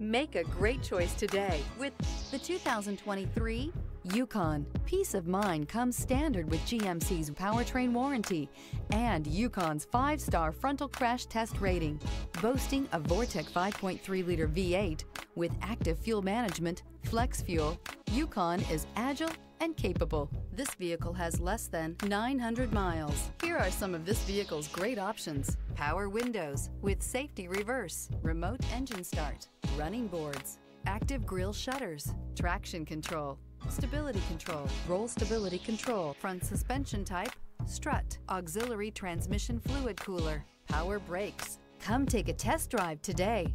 Make a great choice today with the 2023 Yukon. Peace of mind comes standard with GMC's powertrain warranty and Yukon's five-star frontal crash test rating. Boasting a Vortec 5.3-liter V8 with active fuel management, flex fuel, Yukon is agile and capable. This vehicle has less than 900 miles. Here are some of this vehicle's great options. Power windows with safety reverse, remote engine start, running boards, active grille shutters, traction control, stability control, roll stability control, front suspension type, strut, auxiliary transmission fluid cooler, power brakes. Come take a test drive today.